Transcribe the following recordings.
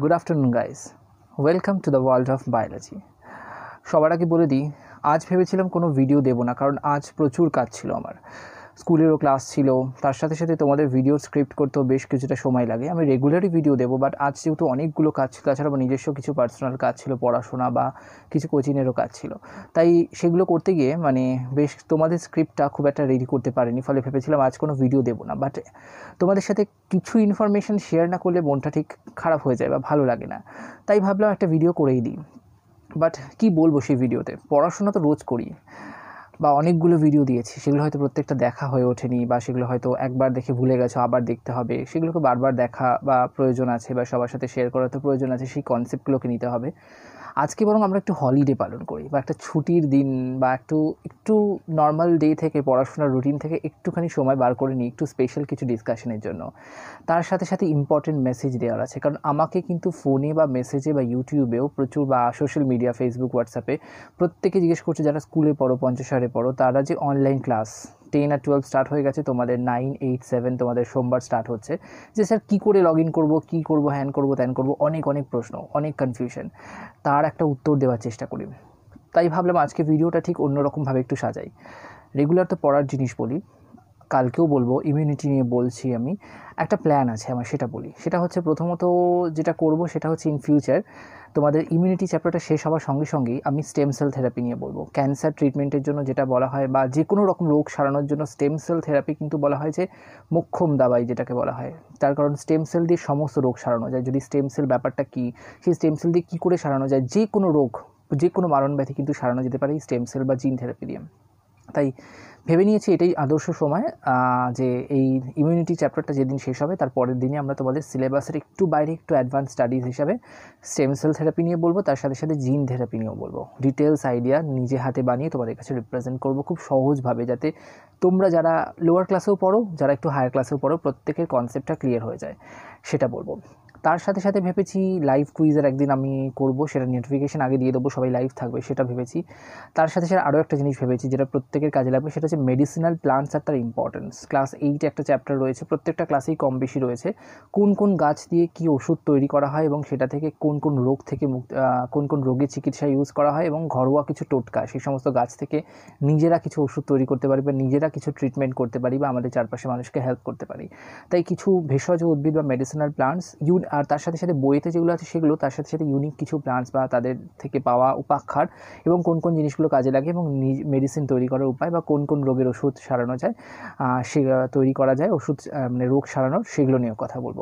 Good afternoon guys welcome to the world of biology সবার আগে বলে দিই, আজ ভেবেছিলাম কোনো ভিডিও দেবো না, কারণ আজ প্রচুর কাজ ছিল আমার। স্কুলেরও ক্লাস ছিল। তার সাথে সাথে তোমাদের ভিডিও স্ক্রিপ্ট করতেও বেশ কিছুটা সময় লাগে। আমি রেগুলারই ভিডিও দেবো বাট আজ যেহেতু অনেকগুলো কাজ ছিল, তাছাড়া আমার নিজস্ব কিছু পার্সোনাল কাজ ছিল, পড়াশোনা বা কিছু কোচিংয়েরও কাজ ছিল। তাই সেগুলো করতে গিয়ে মানে বেশ তোমাদের স্ক্রিপ্টটা খুব একটা রেডি করতে পারিনি, ফলে ভেবেছিলাম আজ কোনো ভিডিও দেবো না। বাট তোমাদের সাথে কিছু ইনফরমেশান শেয়ার না করলে মনটা ঠিক খারাপ হয়ে যায় বা ভালো লাগে না। তাই ভাবলাম একটা ভিডিও করেই দিই। বাট কি বলব সেই ভিডিওতে পড়াশোনা তো রোজ করি। বা অনেকগুলো ভিডিও দিয়েছি, সেগুলো হয়তো প্রত্যেকটা দেখা হয়ে ওঠেনি বা সেগুলো হয়তো একবার দেখে ভুলে গেছো, আবার দেখতে হবে। সেগুলোকে বারবার দেখা বা প্রয়োজন আছে বা সবার সাথে শেয়ার করার তো প্রয়োজন আছে, সেই কনসেপ্টগুলোকে নিতে হবে। আজকে বরং আমরা একটু হলিডে পালন করি বা একটা ছুটির দিন বা একটু একটু নর্মাল ডে থেকে, পড়াশোনার রুটিন থেকে একটুখানি সময় বার করে নিই, একটু স্পেশাল কিছু ডিসকাশনের জন্য। তার সাথে সাথে ইম্পর্টেন্ট মেসেজ দেওয়ার আছে। কারণ আমাকে কিন্তু ফোনে বা মেসেজে বা ইউটিউবেও প্রচুর বা সোশ্যাল মিডিয়া ফেসবুক হোয়াটসঅ্যাপে প্রত্যেকে জিজ্ঞেস করছে, যারা স্কুলে পড়ো, পঞ্চাশ পঞ্চশারে পড়ো, তারা যে অনলাইন ক্লাস টেন আর টুয়েলভ স্টার্ট হয়ে গেছে, তোমাদের নাইন এইট সেভেন তোমাদের সোমবার স্টার্ট হচ্ছে। যে স্যার কী করে লগ ইন করব, কী করব হ্যান করব, ত্যান করব, অনেক অনেক প্রশ্ন, অনেক কনফিউশন তার একটা উত্তর দেওয়ার চেষ্টা করি। তাই ভাবলাম আজকে ভিডিওটা ঠিক অন্যরকমভাবে একটু সাজাই। রেগুলার তো পড়ার জিনিস বলি। কালকেও বলব ইমিউনিটি নিয়ে বলছি আমি, একটা প্ল্যান আছে আমার, সেটা বলি। সেটা হচ্ছে প্রথমত যেটা করব সেটা হচ্ছে ইন ফিউচার তোমাদের ইমিউনিটি চ্যাপ্টারটা শেষ হওয়ার সঙ্গে সঙ্গেই আমি স্টেম সেল থেরাপি নিয়ে বলব। ক্যান্সার ট্রিটমেন্টের জন্য যেটা বলা হয় বা যে কোনো রকম রোগ সারানোর জন্য স্টেম সেল থেরাপি কিন্তু বলা হয় যে মোক্ষম দাবাই যেটাকে বলা হয়। তার কারণ স্টেম সেল দিয়ে সমস্ত রোগ সারানো যায়। যদি স্টেম সেল ব্যাপারটা কী, সেই স্টেম সেল দিয়ে কী করে সারানো যায়? যে কোনো রোগ যে কোনো মারণ ব্যাধি কিন্তু সারানো যেতে পারে স্টেম সেল বা জিন থেরাপি দিয়ে। তাই ভেবে নিয়েছি এটাই আদর্শ সময় যে এই ইমিউনিটি চ্যাপ্টারটা যেদিন শেষ হবে, তার পরের দিনে আমরা তোমাদের সিলেবাসের একটু বাইরে একটু অ্যাডভান্স স্টাডিজ হিসাবে স্টেম সেল থেরাপি নিয়ে বলব, তার সাথে সাথে জিন থেরাপি নিয়েও বলব। ডিটেলস আইডিয়া নিজে হাতে বানিয়ে তোমাদের কাছে রিপ্রেজেন্ট করব খুব সহজভাবে, যাতে তোমরা যারা লোয়ার ক্লাসেও পড়ো, যারা একটু হায়ার ক্লাসেও পড়ো, প্রত্যেকের কনসেপ্টটা ক্লিয়ার হয়ে যায়, সেটা বলব। তার সাথে সাথে ভেবেছি লাইভ কুইজের একদিন আমি করব, সেটা নোটিফিকেশান আগে দিয়ে দেবো, সবাই লাইভ থাকবে, সেটা ভেবেছি। তার সাথে সাথে আরও একটা জিনিস ভেবেছি, যেটা প্রত্যেকের কাজে লাগবে, সেটা হচ্ছে মেডিসিনাল প্লান্টস আর তার ইম্পর্টেন্স ক্লাস এইটে একটা চ্যাপ্টার রয়েছে, প্রত্যেকটা ক্লাসেই কম বেশি রয়েছে। কোন কোন গাছ দিয়ে কী ওষুধ তৈরি করা হয় এবং সেটা থেকে কোন কোন রোগ থেকে মুক্ত কোন কোন রোগের চিকিৎসা ইউজ করা হয় এবং ঘরোয়া কিছু টোটকা, সেই সমস্ত গাছ থেকে নিজেরা কিছু ওষুধ তৈরি করতে পারি বা নিজেরা কিছু ট্রিটমেন্ট করতে পারি বা আমাদের চারপাশে মানুষকে হেল্প করতে পারি। তাই কিছু ভেষজ উদ্ভিদ বা মেডিসিনাল প্লান্টস ইউন আর তার সাথে সাথে বইতে যেগুলো আছে সেগুলো তার সাথে সাথে ইউনিক কিছু প্লান্টস বা তাদের থেকে পাওয়া উপাক্ষার এবং কোন কোন জিনিসগুলো কাজে লাগে এবং মেডিসিন তৈরি করার উপায় বা কোন কোন রোগের ওষুধ সারানো যায় সে তৈরি করা যায়, ওষুধ মানে রোগ সারানোর সেগুলো নিয়েও কথা বলব।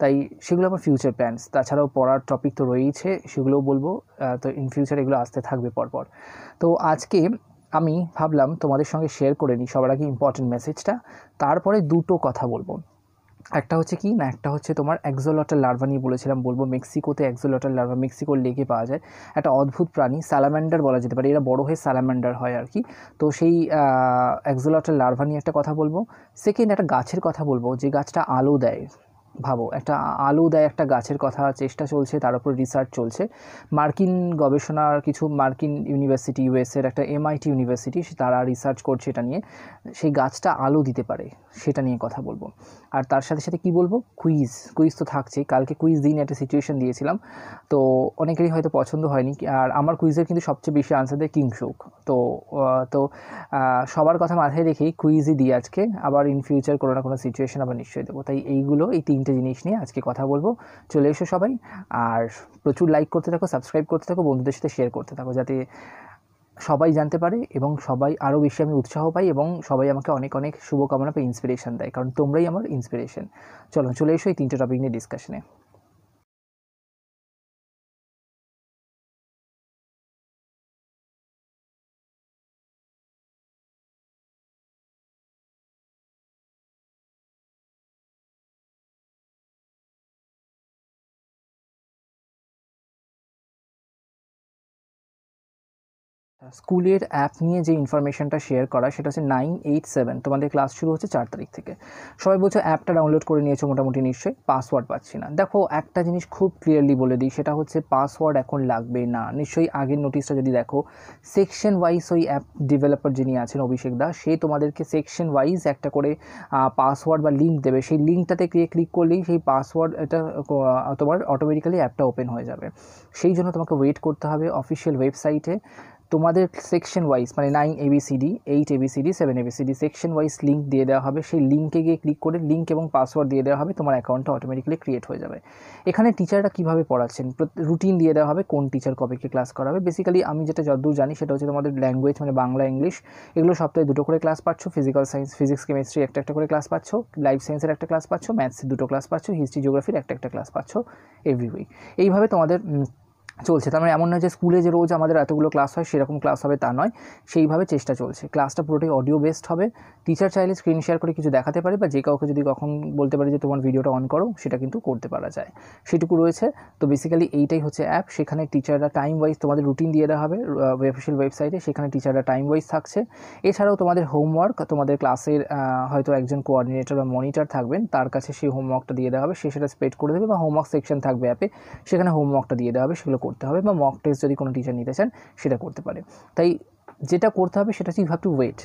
তাই সেগুলো আমার ফিউচার প্ল্যানস তাছাড়াও পড়ার টপিক তো রয়েইছে, সেগুলোও বলব তো ইন ফিউচার এগুলো আসতে থাকবে পরপর। তো আজকে আমি ভাবলাম তোমাদের সঙ্গে শেয়ার করে নিই সবার আগে ইম্পর্টেন্ট মেসেজটা তারপরে দুটো কথা বলব। একটা হচ্ছে কি না, একটা হচ্ছে তোমার অ্যাক্সোলটার লার্ভা নিয়ে বলেছিলাম, বলব মেক্সিকোতে অ্যাক্সোলটার লার্ভা মেক্সিকোর লেকে পাওয়া যায়। একটা অদ্ভুত প্রাণী স্যালামেন্ডার বলা যেতে পারে, এরা বড় হয়ে স্যালামেন্ডার হয় আর কি। তো সেই অ্যাক্সোলটার লার্ভা নিয়ে একটা কথা বলব। সেকেন্ড একটা গাছের কথা বলব, যে গাছটা আলো দেয়। ভাবো, একটা আলো দেয় একটা গাছের কথা, চেষ্টা চলছে, তার উপর রিসার্চ চলছে। মার্কিন গবেষণার কিছু মার্কিন ইউনিভার্সিটি ইউএসের একটা এমআইটি ইউনিভার্সিটি তারা রিসার্চ করছে এটা নিয়ে। সেই গাছটা আলো দিতে পারে, সেটা নিয়ে কথা বলব। আর তার সাথে সাথে কি বলব? কুইজ কুইজ তো থাকছেই কালকে কুইজ দিন একটা সিচুয়েশন দিয়েছিলাম। তো অনেকেরই হয়তো পছন্দ হয়নি। আর আমার কুইজের কিন্তু সবচেয়ে বেশি আনসার দেয় কিংশুক তো তো সবার কথা মাথায় রেখেই কুইজই দিই আজকে। আবার ইন ফিউচার কোনো না কোনো সিচুয়েশন আবার নিশ্চয়ই দেবো। তাই এইগুলো, এই তিনটে জিনিস নিয়ে আজকে কথা বলব। চলে এসো সবাই, আর প্রচুর লাইক করতে থাকো সাবস্ক্রাইব করতে থাকো, বন্ধুদের সাথে শেয়ার করতে থাকো, যাতে সবাই জানতে পারে এবং সবাই আরও বেশি আমি উৎসাহ পাই এবং সবাই আমাকে অনেক অনেক শুভকামনা পেয়ে ইন্সপিরেশন দেয়, কারণ তোমরাই আমার ইন্সপিরেশন চলো, চলে এসো এই তিনটে টপিক নিয়ে ডিসকাশনে স্কুলের অ্যাপ নিয়ে যে ইনফরমেশনটা শেয়ার করা, সেটা হচ্ছে নাইন এইট সেভেন তোমাদের ক্লাস শুরু হচ্ছে চার তারিখ থেকে। সবাই বলছো অ্যাপটা ডাউনলোড করে নিয়েছো মোটামুটি নিশ্চয়ই পাসওয়ার্ড পাচ্ছি না। দেখো, একটা জিনিস খুব ক্লিয়ারলি বলে দিই, সেটা হচ্ছে পাসওয়ার্ড এখন লাগবে না। নিশ্চয়ই আগের নোটিশটা যদি দেখো সেকশন ওয়াইজ ওই অ্যাপ ডেভেলপার যিনি আছেন, অভিষেক দা, সে তোমাদেরকে সেকশন ওয়াইজ একটা করে পাসওয়ার্ড বা লিঙ্ক দেবে। সেই লিঙ্কটাতে ক্লিক ক্লিক করলেই সেই পাসওয়ার্ড এটা তোমার অটোমেটিক্যালি অ্যাপটা ওপেন হয়ে যাবে। সেই জন্য তোমাকে ওয়েট করতে হবে অফিসিয়াল ওয়েবসাইটে তোমাদের সেকশন ওয়াইজ মানে nine A B C D eight A B C D seven A B C D section wise link দিয়ে দেওয়া হবে। সেই লিঙ্কে গিয়ে ক্লিক করে লিঙ্ক এবং পাসওয়ার্ড দিয়ে দেওয়া হবে, তোমার অ্যাকাউন্টটা অটোমেটিক্যালি ক্রিয়েট হয়ে যাবে। এখানে টিচাররা কীভাবে পড়াচ্ছেন? রুটিন দিয়ে দেওয়া হবে কোন টিচার কবে ক্লাস করাবে। বেসিক্যালি আমি যেটা যতদূর জানি সেটা হচ্ছে তোমাদের ল্যাঙ্গুয়েজ মানে বাংলা ইংলিশ এগুলো সপ্তাহে দুটো করে ক্লাস পাচ্ছ। ফিজিক্যাল সায়েন্স ফিজিক্স কেমিস্ট্রি একটা একটা করে ক্লাস পাচ্ছ। লাইফ সায়েন্সের একটা ক্লাস পাচ্ছ। ম্যাথসের দুটো ক্লাস পাচ্ছ। হিস্ট্রি জিওগ্রাফির একটা একটা ক্লাস পাচ্ছ এভরি উইক এইভাবে তোমাদের চলছে। তার মানে এমন নয় যে স্কুলে যে রোজ আমাদের এতগুলো ক্লাস হয়, সেরকম ক্লাস হবে তা নয়। সেইভাবে চেষ্টা চলছে। ক্লাসটা পুরোটাই অডিও বেসড হবে। টিচার চাইলে স্ক্রিন শেয়ার করে কিছু দেখাতে পারে বা যে কাউকে যদি কখন বলতে পারে যে তোমার ভিডিওটা অন করো, সেটা কিন্তু করতে পারা যায়। সেটুকু রয়েছে। তো বেসিক্যালি এইটাই হচ্ছে অ্যাপ সেখানে টিচাররা টাইম ওয়াইজ তোমাদের রুটিন দিয়ে দেওয়া হবে অফিসিয়াল ওয়েবসাইটে সেখানে টিচাররা টাইম ওয়াইজ থাকছে। এছাড়াও তোমাদের হোমওয়ার্ক তোমাদের ক্লাসের হয়তো একজন কোঅর্ডিনেটর বা মনিটর থাকবেন, তার কাছে সেই হোমওয়ার্কটা দিয়ে দেওয়া হবে। সে সেটা স্প্রেড করে দেবে বা হোমওয়ার্ক সেকশন থাকবে অ্যাপে সেখানে হোমওয়ার্কটা দিয়ে দেওয়া হবে, সেগুলো করতে হবে বা মক টেস্ট যদি কোনো টিচার নিতে চান, সেটা করতে পারে। তাই যেটা করতে হবে সেটা হচ্ছে ইউ হ্যাভ টু ওয়েট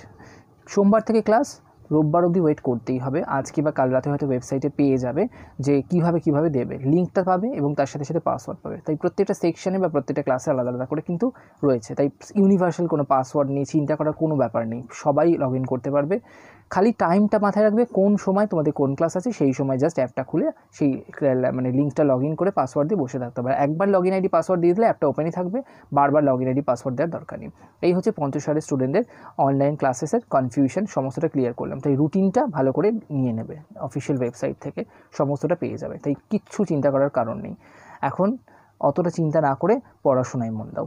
সোমবার থেকে ক্লাস রোববার অবধি ওয়েট করতেই হবে। আজকে বা কাল রাতে হয়তো ওয়েবসাইটে পেয়ে যাবে যে কীভাবে কীভাবে দেবে। লিঙ্কটা পাবে এবং তার সাথে সাথে পাসওয়ার্ড পাবে। তাই প্রত্যেকটা সেকশনে বা প্রত্যেকটা ক্লাসে আলাদা আলাদা করে কিন্তু রয়েছে। তাই ইউনিভার্সাল কোনো পাসওয়ার্ড নিয়ে চিন্তা করার কোনো ব্যাপার নেই। সবাই লগ ইন করতে পারবে। খালি টাইমটা মাথায় রাখবে কোন সময় তোমাদের কোন ক্লাস আছে, সেই সময় জাস্ট অ্যাপটা খুলে সেই মানে লিঙ্কটা লগ ইন করে পাসওয়ার্ড দিয়ে বসে থাকতে হবে। একবার লগ ইন আইডি পাসওয়ার্ড দিয়ে দিলে অ্যাপটা ওপেনই থাকবে, বারবার লগ ইন আইডি পাসওয়ার্ড দেওয়ার দরকার নেই। এই হচ্ছে পঞ্চসারের স্টুডেন্টদের অনলাইন ক্লাসেসের কনফিউশন সমস্তটা ক্লিয়ার করলাম। তাই রুটিনটা ভালো করে নিয়ে নেবে অফিসিয়াল ওয়েবসাইট থেকে, সমস্তটা পেয়ে যাবে। তাই কিচ্ছু চিন্তা করার কারণ নেই। এখন অতটা চিন্তা না করে পড়াশোনায় মন দাও।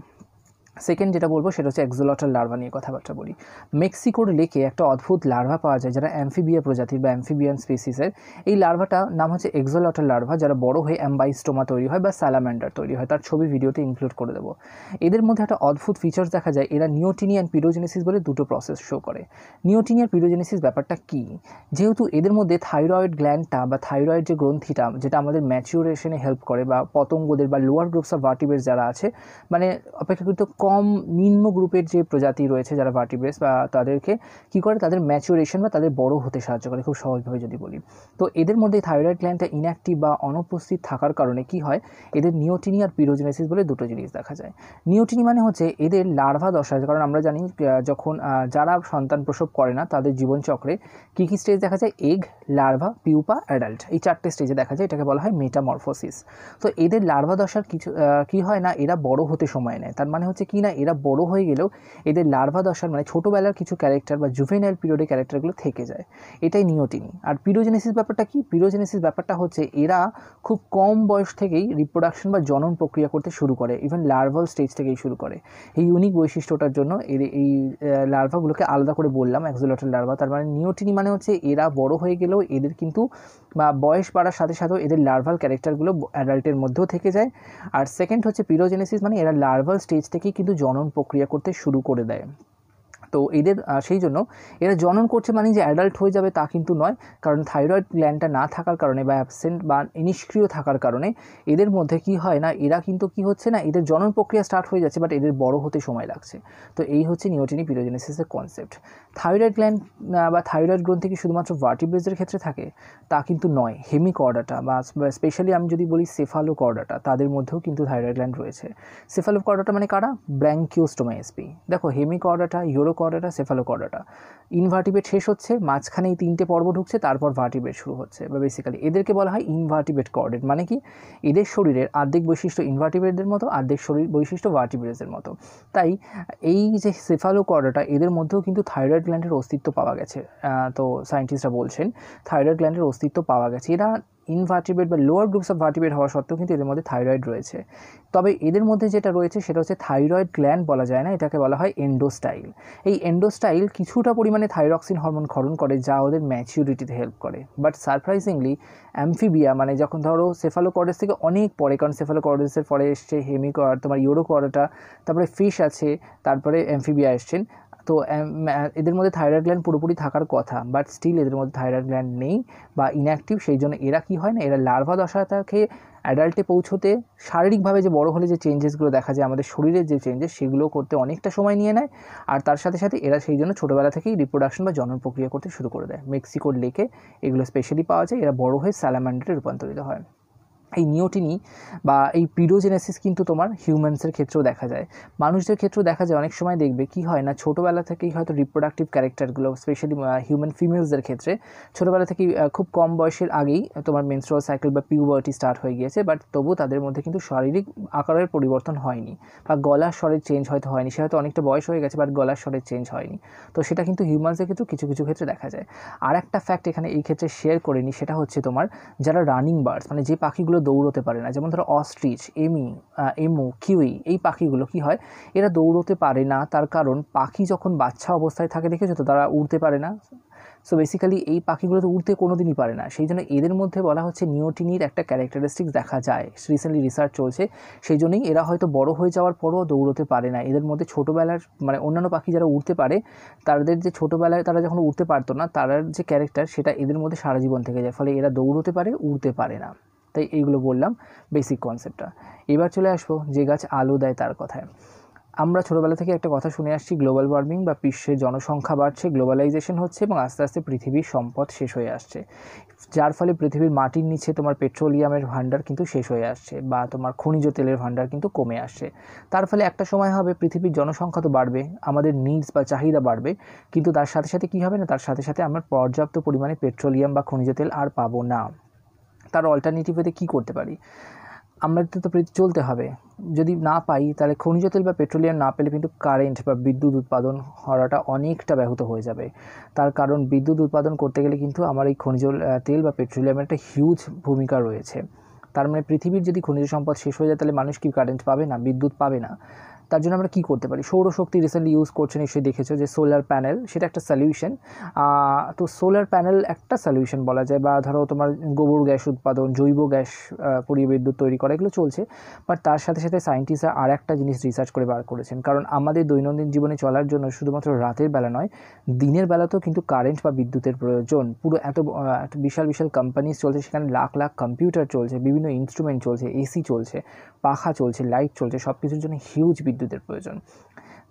সেকেন্ড যেটা বলব সেটা হচ্ছে এক্সোলটার লার্ভা নিয়ে কথাবার্তা বলি। মেক্সিকোর লেকে একটা অদ্ভুত লার্ভা পাওয়া যায় যারা অ্যামফিবিয়া প্রজাতির বা অ্যামফিবিয়ান স্পিসিসের এই লার্ভাটা নাম হচ্ছে এক্সোলটার লার্ভা যারা বড় হয়ে অ্যাম্বাইস্টোমা তৈরি হয় বা স্যালামেন্ডার তৈরি হয়। তার ছবি ভিডিওতে ইনক্লুড করে দেবো। এদের মধ্যে একটা অদ্ভুত ফিচার্স দেখা যায়। এরা নিওটিনি অ্যান্ড পিরোজেনেসিস বলে দুটো প্রসেস শো করে। নিওটিনি আর পিরোজেনেসিস ব্যাপারটা কী? যেহেতু এদের মধ্যে থাইরয়েড গ্ল্যান্ডটা বা থাইরয়েড যে গ্রন্থিটা, যেটা আমাদের ম্যাচিউরেশনে হেল্প করে বা পতঙ্গদের বা লোয়ার গ্রুপস অফ ভার্টিবের যারা আছে মানে অপেক্ষাকৃত কম নিম্ন গ্রুপের যে প্রজাতি রয়েছে যারা ভার্টিব্রেস বা তাদেরকে কি করে? তাদের ম্যাচুরেশন বা তাদের বড় হতে সাহায্য করে, খুব সহজভাবে যদি বলি। তো এদের মধ্যে থাইরয়েড গ্ল্যান্ডটা ইনঅ্যাক্টিভ বা অনুপস্থিত থাকার কারণে কি হয়? এদের নিওটিনি আর পিরোজেনেসিস বলে দুটো জিনিস দেখা যায়। নিওটিনি মানে হচ্ছে এদের লার্ভা দশা, কারণ আমরা জানি যখন যারা সন্তান প্রসব করে না, তাদের জীবনচক্রে কী কী স্টেজ দেখা যায়? এগ লার্ভা পিউপা অ্যাডাল্ট এই চারটে স্টেজে দেখা যায়, এটাকে বলা হয় মেটামরফোসিস তো এদের লার্ভা দশার কিছু কি হয় না? এরা বড় হতে সময় নেয়। তার মানে হচ্ছে কি না এরা বড় হয়ে গেলেও এদের লার্ভা দশার মানে ছোটোবেলার কিছু ক্যারেক্টার বা জুভেনাইল পিরিয়ডের ক্যারেক্টারগুলো থেকে যায়। এটাই নিওটিনি। আর পিরোজেনেসিস ব্যাপারটা কি? পিরোজেনেসিস ব্যাপারটা হচ্ছে এরা খুব কম বয়স থেকেই রিপ্রোডাকশন বা জনন প্রক্রিয়া করতে শুরু করে ইভেন লার্ভাল স্টেজ থেকেই শুরু করে। এই ইউনিক বৈশিষ্ট্যটার জন্য এর এই লার্ভাগুলোকে আলাদা করে বললাম অ্যাক্সোলেটর লার্ভা তার মানে নিওটিনি মানে হচ্ছে এরা বড় হয়ে গেলেও এদের কিন্তু বা বয়স বাড়ার সাথে সাথেও এদের লার্ভাল ক্যারেক্টারগুলো অ্যাডাল্টের মধ্যেও থেকে যায়। আর সেকেন্ড হচ্ছে পিরোজেনেসিস মানে এরা লার্ভাল স্টেজ থেকেই কিন্তু জনন প্রক্রিয়া করতে শুরু করে দেয়। তো এদের সেই জন্য এরা জনন করছে মানে যে অ্যাডাল্ট হয়ে যাবে তা কিন্তু নয়, কারণ থাইরয়েড গ্ল্যান্ডটা না থাকার কারণে বা অ্যাবসেন্ট বা নিষ্ক্রিয় থাকার কারণে এদের মধ্যে কি হয় না, এরা কিন্তু কি হচ্ছে না, এদের জনন প্রক্রিয়া স্টার্ট হয়ে যাচ্ছে বাট এদের বড় হতে সময় লাগছে। তো এই হচ্ছে নিওটিনি পিরোজেনেসিসের কনসেপ্ট থাইরয়েড গ্ল্যান্ড বা থাইরয়েড গ্রন্থি কি শুধুমাত্র ভার্টিব্রেজের ক্ষেত্রে থাকে, তা কিন্তু নয় হেমিকর্ডাটা বা স্পেশালি আমি যদি বলি সেফালোকর্ডাটা তাদের মধ্যেও কিন্তু থাইরয়েড গ্ল্যান্ড রয়েছে। সেফালোকর্ডাটা মানে কারা? ব্র্যাঙ্কিওস্টোমা এসপি দেখো হেমিকর্ডাটা ইউরোকর্ডাটা সেফালোকর্ডাটা ইনভার্টিবেট শেষ হচ্ছে, মাঝখানে এই তিনটে পর্ব ঢুকছে, তারপর ভার্টিবেট শুরু হচ্ছে। বা বেসিক্যালি এদেরকে বলা হয় ইনভার্টিবেট কর্ডেট মানে কি? এদের শরীরের আর্ধেক বৈশিষ্ট্য ইনভার্টিবেটদের মতো আর্ধেক শরীর বৈশিষ্ট্য ভার্টিব্রেসের মতো। তাই এই যে সেফালোকর্ডাটা এদের মধ্যেও কিন্তু থাইরয়েড গ্ল্যান্ডের অস্তিত্ব পাওয়া গেছে। তো সায়েন্টিস্টরা বলছেন থাইরয়েড গ্ল্যান্ডের অস্তিত্ব পাওয়া গেছে। এরা ইনভার্টিব্রেট বা লোয়ার গ্রুপস অফ ভার্টিব্রেট হওয়া সত্ত্বেও কিন্তু এদের মধ্যে থাইরয়েড রয়েছে। তবে এদের মধ্যে যেটা রয়েছে, সেটা হচ্ছে থাইরয়েড গ্ল্যান্ড বলা যায় না, এটাকে বলা হয় এন্ডোস্টাইল এই এন্ডোস্টাইল কিছুটা পরিমাণে থাইরক্সিন হরমোন ক্ষরণ করে, যা ওদের ম্যাচিউরিটিতে হেল্প করে। বাট সারপ্রাইজিংলি অ্যামফিবিয়া মানে যখন ধরো সেফালোকর্ডেস থেকে অনেক পরে, কারণ সেফালোকর্ডেসের পরে এসছে হেমিকর তোমার ইউরোকর্ডটা তারপরে ফিশ আছে, তারপরে অ্যামফিবিয়া এসছেন তো এদের মধ্যে থাইরয়েড গ্ল্যান্ড পুরোপুরি থাকার কথা বাট স্টিল এদের মধ্যে থাইরয়েড গ্ল্যান্ড নেই বা ইনঅ্যাক্টিভ সেই জন্য এরা কী হয় না, এরা লার্ভা দশা থাকে অ্যাডাল্টে পৌঁছতে শারীরিকভাবে যে বড় হলে যে চেঞ্জেসগুলো দেখা যায়, আমাদের শরীরের যে চেঞ্জেস সেগুলো করতে অনেকটা সময় নিয়ে নেয়। আর তার সাথে সাথে এরা সেই জন্য ছোটোবেলা থেকেই রিপ্রোডাকশন বা জন্ম প্রক্রিয়া করতে শুরু করে দেয়। মেক্সিকোর লেকে এগুলো স্পেশালি পাওয়া যায়, এরা বড় হয়ে স্যালামান্ডারে রূপান্তরিত হয়। এই নিওটিনি বা এই পিডোজেনেসিস কিন্তু তোমার হিউম্যান্সের ক্ষেত্রেও দেখা যায়। মানুষদের ক্ষেত্রেও দেখা যায়, অনেক সময় দেখবে কি হয় না, ছোটোবেলা থেকেই হয়তো রিপ্রোডাক্টিভ ক্যারেক্টারগুলো স্পেশালি হিউম্যান ফিমেলসদের ক্ষেত্রে, ছোটোবেলা থেকেই খুব কম বয়সের আগেই তোমার মেনস্ট্রুয়াল সাইকেল বা পিউবার্টি স্টার্ট হয়ে গিয়েছে বাট তবু তাদের মধ্যে কিন্তু শারীরিক আকারের পরিবর্তন হয়নি বা গলার স্বরের চেঞ্জ হয়তো হয়নি। সে হয়তো অনেকটা বয়স হয়ে গেছে বাট গলার স্বরের চেঞ্জ হয়নি। তো সেটা কিন্তু হিউম্যান্সের ক্ষেত্রেও কিছু কিছু ক্ষেত্রে দেখা যায়। আর একটা ফ্যাক্ট এখানে এই ক্ষেত্রে শেয়ার করে নিই সেটা হচ্ছে তোমার যারা রানিং বার্ডস মানে যে পাখিগুলো দৌড়তে পারে না। যেমন ধরো অস্ট্রিচ এমি এমু, কিউই এই পাখিগুলো কি হয়? এরা দৌড়তে পারে না। তার কারণ পাখি যখন বাচ্চা অবস্থায় থাকে দেখেছ তো, তারা উড়তে পারে না। সো বেসিক্যালি এই পাখিগুলো তো উড়তে কোনো দিনই পারে না। সেই জন্য এদের মধ্যে বলা হচ্ছে নিওটিনির একটা ক্যারেক্টারিস্টিক্স দেখা যায়। রিসেন্টলি রিসার্চ চলছে। সেই জন্যই এরা হয়তো বড় হয়ে যাওয়ার পরও দৌড়তে পারে না। এদের মধ্যে ছোটোবেলার মানে অন্যান্য পাখি যারা উড়তে পারে, তাদের যে ছোটোবেলায় তারা যখন উড়তে পারতো না তার যে ক্যারেক্টার সেটা এদের মধ্যে সারা জীবন থেকে যায়। ফলে এরা দৌড়তে পারে, উড়তে পারে না। তাই এইগুলো বললাম বেসিক কনসেপ্টটা এবার চলে আসব যে গাছ আলো দেয় তার কথায়। আমরা ছোটোবেলা থেকে একটা কথা শুনে আসছি গ্লোবাল ওয়ার্মিং বা বিশ্বের জনসংখ্যা বাড়ছে গ্লোবালাইজেশন হচ্ছে এবং আস্তে আস্তে পৃথিবীর সম্পদ শেষ হয়ে আসছে। যার ফলে পৃথিবীর মাটির নিচে তোমার পেট্রোলিয়ামের ভাণ্ডার কিন্তু শেষ হয়ে আসছে বা তোমার খনিজ তেলের ভাণ্ডার কিন্তু কমে আসছে। তার ফলে একটা সময় হবে পৃথিবীর জনসংখ্যা তো বাড়বে, আমাদের নিডস বা চাহিদা বাড়বে, কিন্তু তার সাথে সাথে কী হবে না? তার সাথে সাথে আমরা পর্যাপ্ত পরিমাণে পেট্রোলিয়াম বা খনিজ তেল আর পাবো না। তার অল্টারনেটিভেতে কী করতে পারি? আমাদের তো চলতে হবে। যদি না পাই, তাহলে খনিজ তেল বা পেট্রোলিয়াম না পেলে কিন্তু কারেন্ট বা বিদ্যুৎ উৎপাদন হওয়াটা অনেকটা ব্যাহত হয়ে যাবে। তার কারণ বিদ্যুৎ উৎপাদন করতে গেলে কিন্তু আমার এই খনিজ তেল বা পেট্রোলিয়ামের একটা হিউজ ভূমিকা রয়েছে। তার মানে পৃথিবীর যদি খনিজ সম্পদ শেষ হয়ে যায়, তাহলে মানুষ কি কারেন্ট পাবে না? বিদ্যুৎ পাবে না। তার জন্য আমরা কী করতে পারি? সৌরশক্তি রিসেন্টলি ইউজ করছে, নিশ্চয়ই দেখেছ যে সোলার প্যানেল সেটা একটা সলিউশন তো সোলার প্যানেল একটা সলিউশন বলা যায়, বা ধরো তোমার গোবর গ্যাস উৎপাদন, জৈব গ্যাস পুড়িয়ে বিদ্যুৎ তৈরি করা, এগুলো চলছে। বাট তার সাথে সাথে সায়েন্টিস্টরা আর একটা জিনিস রিসার্চ করে বার করেছেন। কারণ আমাদের দৈনন্দিন জীবনে চলার জন্য শুধুমাত্র রাতের বেলা নয়, দিনের বেলাতেও কিন্তু কারেন্ট বা বিদ্যুতের প্রয়োজন। পুরো এত বিশাল বিশাল কোম্পানিজ চলছে, সেখানে লাখ লাখ কম্পিউটার চলছে, বিভিন্ন ইনস্ট্রুমেন্ট চলছে এসি চলছে, পাখা চলছে লাইট চলছে সব কিছুর জন্য হিউজ বিদ্যুতের প্রয়োজন।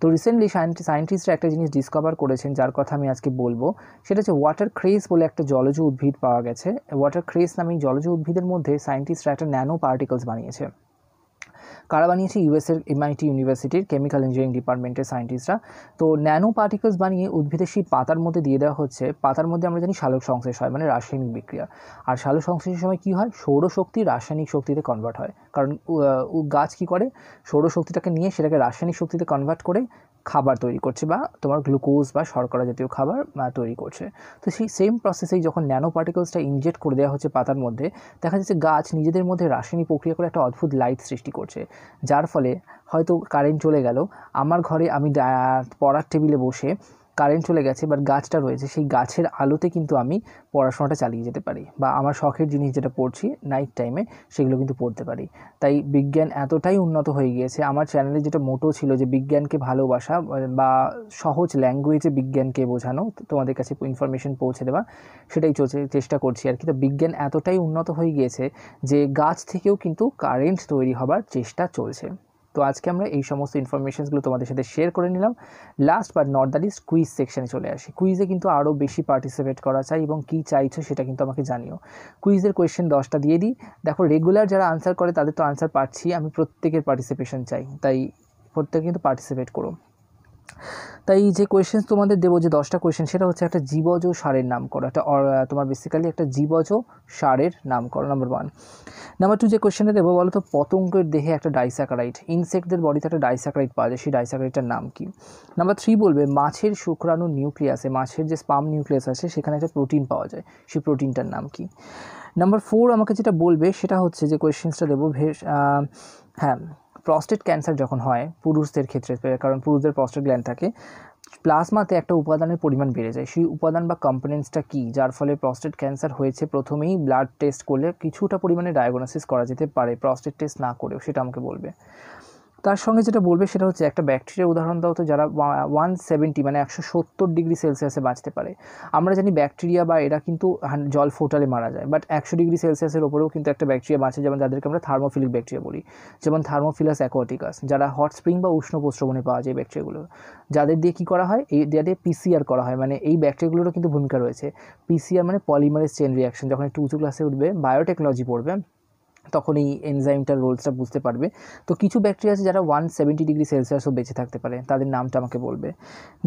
তো রিসেন্টলি সায়েন্টিস্টরা একটা জিনিস ডিসকভার করেছেন, যার কথা আমি আজকে বলব। সেটা হচ্ছে ওয়াটার ক্রেস বলে একটা জলজ উদ্ভিদ পাওয়া গেছে। ওয়াটার ক্রেস নামে জলজ উদ্ভিদের মধ্যে সায়েন্টিস্টরা একটা ন্যানো পার্টিকলস বানিয়েছে। কারা বানিয়েছে? ইউএসের এমআইটি ইউনিভার্সিটির কেমিক্যাল ইঞ্জিনিয়ারিং ডিপার্টমেন্টের সায়েন্টিস্টরা তো ন্যানো পার্টিকলস বানিয়ে উদ্ভিদের সেই পাতার মধ্যে দিয়ে দেওয়া হচ্ছে। পাতার মধ্যে আমরা জানি সালোক সংশ্লেষ হয় মানে রাসায়নিক বিক্রিয়া। আর সালোক সংশ্লেষের সময় কী হয়? সৌরশক্তি রাসায়নিক শক্তিতে কনভার্ট হয়। কারণ গাছ কী করে? সৌরশক্তিটাকে নিয়ে সেটাকে রাসায়নিক শক্তিতে কনভার্ট করে খাবার তৈরি করছে বা তোমার গ্লুকোজ বা শর্করা জাতীয় খাবার তৈরি করছে। তো সেই সেম প্রসেসেই যখন ন্যানো পার্টিকলসটা ইনজেক্ট করে দেওয়া হচ্ছে পাতার মধ্যে, দেখা যাচ্ছে গাছ নিজেদের মধ্যে রাসায়নিক প্রক্রিয়া করে একটা অদ্ভুত লাইট সৃষ্টি করছে। যার ফলে হয়তো কারেন্ট চলে গেল, আমার ঘরে আমি পড়ার টেবিলে বসে কারেন্ট চলে গেছে বাট গাছটা রয়েছে, সেই গাছের আলোতে কিন্তু আমি পড়াশোনাটা চালিয়ে যেতে পারি বা আমার শখের জিনিস যেটা পড়ছি নাইট টাইমে সেগুলো কিন্তু পড়তে পারি। তাই বিজ্ঞান এতটাই উন্নত হয়ে গিয়েছে, আমার চ্যানেলে যেটা মোটো ছিল যে বিজ্ঞানকে ভালোবাসা বা সহজ ল্যাঙ্গুয়েজে বিজ্ঞানকে বোঝানো, তোমাদের কাছে ইনফরমেশন পৌঁছে দেওয়া, সেটাই চলছে, চেষ্টা করছি আর কি। তো বিজ্ঞান এতটাই উন্নত হয়ে গিয়েছে যে গাছ থেকেও কিন্তু কারেন্ট তৈরি হবার চেষ্টা চলছে। তো আজকে আমরা এই সমস্ত ইনফরমেশনসগুলো তোমাদের সাথে শেয়ার করে নিলাম। Last but not the least quiz সেকশানে চলে আসি। কুইজে কিন্তু আরও বেশি পার্টিসিপেট করা চাই এবং কী চাইছো সেটা কিন্তু আমাকে জানিও। কুইজের কোয়েশ্চেন দশটা দিয়ে দিই। দেখো রেগুলার যারা আনসার করে তাদের তো আনসার পাচ্ছি, আমি প্রত্যেকের পার্টিসিপেশন চাই। তাই প্রত্যেকে কিন্তু পার্টিসিপেট করো তাই যে কোয়েশ্চেন তোমাদের দেবো, যে দশটা কোয়েশ্চেন সেটা হচ্ছে একটা জীবজ সারের নাম করো একটা তোমার বেসিক্যালি একটা জীবজ সারের নাম করো নাম্বার ওয়ান নাম্বার টু যে কোয়েশ্চেনটা দেবো বলো তো পতঙ্গের দেহে একটা ডাইস্যাকারাইট ইনসেক্টদের বডিতে একটা ডাইস্যাকারাইট পাওয়া যায়, সেই ডাইস্যাকারাইটটার নাম কি? নাম্বার থ্রি বলবে, মাছের শুক্রাণু নিউক্লিয়াসে মাছের যে স্পাম নিউক্লিয়াস আছে, সেখানে একটা প্রোটিন পাওয়া যায়, সেই প্রোটিনটার নাম কি? নাম্বার ফোর আমাকে যেটা বলবে, সেটা হচ্ছে যে কোয়েশ্চেন্সটা দেবো ভেস হ্যাঁ প্রস্টেট ক্যান্সার যখন হয়, পুরুষদের ক্ষেত্রে, কারণ পুরুষদের প্রস্টেট গ্ল্যান্ড থাকে প্লাজমাতে একটা উপাদানের পরিমাণ বেড়ে যায়। সেই উপাদান বা কম্পোনেন্টসটা কী? যার ফলে প্রস্টেট ক্যান্সার হয়েছে প্রথমেই ব্লাড টেস্ট করলে কিছুটা পরিমাণে ডায়াগনোসিস করা যেতে পারে প্রস্টেট টেস্ট না করেও, সেটা আমাকে বলবে। তার সঙ্গে যেটা বলবে সেটা হচ্ছে একটা ব্যাকটেরিয়ার উদাহরণ দাও তো যারা ওয়ান সেভেন্টি মানে একশো সত্তর ডিগ্রি সেলসিয়াসে বাঁচতে পারে। আমরা জানি ব্যাকটেরিয়া বা এরা কিন্তু জল ফোটালে মারা যায় বাট একশো ডিগ্রি সেলসিয়াসের ওপরেও কিন্তু একটা ব্যাকটেরিয়া বাঁচে, যেমন যাদেরকে আমরা থার্মোফিলিক ব্যাকটেরিয়া বলি, যেমন থার্মোফিলাস অ্যাকোয়াটিকাস যারা হট স্প্রিং বা উষ্ণ প্রস্রবণে পাওয়া যায় ব্যাকটেরিয়াগুলো যাদের দিয়ে কী করা হয়? এই যাদের পিসিআর করা হয় মানে এই ব্যাকটেরিয়াগুলোরও কিন্তু ভূমিকা রয়েছে। পিসিআর মানে পলিমারেজ চেন রিয়াকশন যখন একটু উঁচু ক্লাসে উঠবে বায়োটেকনোলজি পড়বে। তখন এই এনজাইমটার রোলসটা বুঝতে পারবে। তো কিছু ব্যাকটেরিয়া আছে যারা ওয়ান সেভেন্টি ডিগ্রি সেলসিয়াসও বেঁচে থাকতে পারে, তাদের নামটা আমাকে বলবে।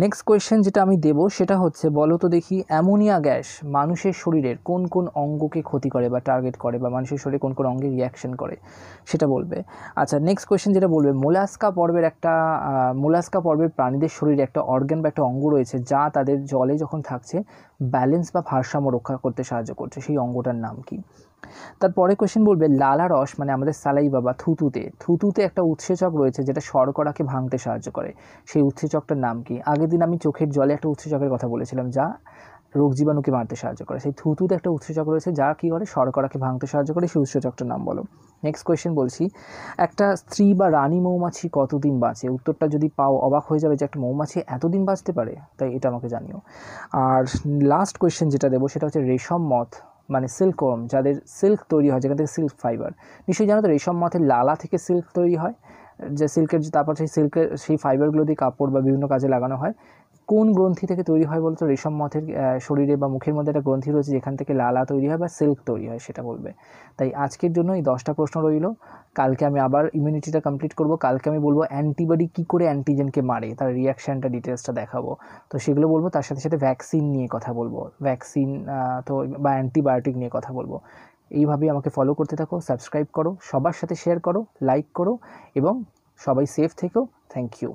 নেক্সট কোয়েশ্চেন যেটা আমি দেবো, সেটা হচ্ছে, বলো তো দেখি অ্যামোনিয়া গ্যাস মানুষের শরীরের কোন কোন অঙ্গকে ক্ষতি করে বা টার্গেট করে বা মানুষের শরীরে কোন কোন অঙ্গে রিয়াকশন করে, সেটা বলবে। আচ্ছা নেক্সট কোয়েশ্চেন যেটা বলবে, মোলাস্কা পর্বের একটা মোলাস্কা পর্বের প্রাণীদের শরীরে একটা অর্গান বা একটা অঙ্গ রয়েছে যা তাদের জলে যখন থাকছে ব্যালেন্স বা ভারসাম্য রক্ষা করতে সাহায্য করছে। সেই অঙ্গটার নাম কি? তারপরে কোয়েশ্চেন বলবে, লালা রস মানে আমাদের সালাই বাবা, থুতুতে। থুতুতে একটা উৎসেচক রয়েছে যেটা শর্করাকে ভাঙতে সাহায্য করে। সেই উৎসেচকটার নাম কি? আগের দিন আমি চোখের জলে একটা উৎসেচকের কথা বলেছিলাম, যা রোগ জীবাণুকে মারতে সাহায্য করে। সেই থুতুতে একটা উৎসেচক রয়েছে, যা কী করে? শর্করাকে ভাঙতে সাহায্য করে, সেই উৎসেচকটার নাম বলো। নেক্সট কোয়েশ্চেন বলছি, একটা স্ত্রী বা রানী মৌমাছি কতদিন বাঁচে? উত্তরটা যদি পাও, অবাক হয়ে যাবে যে একটা মৌমাছি এতদিন বাঁচতে পারে, তাই এটা আমাকে জানিও। আর লাস্ট কোয়েশ্চেন যেটা দেবো, সেটা হচ্ছে রেশম মথ মানে সিল্ক সিল্কওয়ার্ম যাদের সিল্ক তৈরি হয়, যেখান থেকে সিল্ক ফাইবার নিশ্চয়ই জানো তো রেশম মথের লালা থেকে সিল্ক তৈরি হয়। যে সিল্কের তারপর সেই সিল্কের সেই ফাইবারগুলো দিয়ে কাপড় বা বিভিন্ন কাজে লাগানো হয়। কোন গ্রন্থি থেকে তৈরি হয় বলতো? রেশম মথের শরীরে বা মুখের মধ্যে একটা গ্রন্থি রয়েছে, যেখান থেকে লালা তৈরি হয় বা সিল্ক তৈরি হয়, সেটা বলবে। তাই আজকের জন্য এই দশটা প্রশ্ন রইল। কালকে আমি আবার ইমিউনিটিটা কমপ্লিট করব। কালকে আমি বলব অ্যান্টিবডি কী করে অ্যান্টিজেনকে মারে, তার রিয়াকশানটা ডিটেলসটা দেখাবো। তো সেগুলো বলব, তার সাথে সাথে ভ্যাকসিন নিয়ে কথা বলব। ভ্যাকসিন তো, বা অ্যান্টিবায়োটিক নিয়ে কথা বলব। এইভাবেই আমাকে ফলো করতে থাকো সাবস্ক্রাইব করো, সবার সাথে শেয়ার করো লাইক করো, এবং সবাই সেফ থেকো। Thank you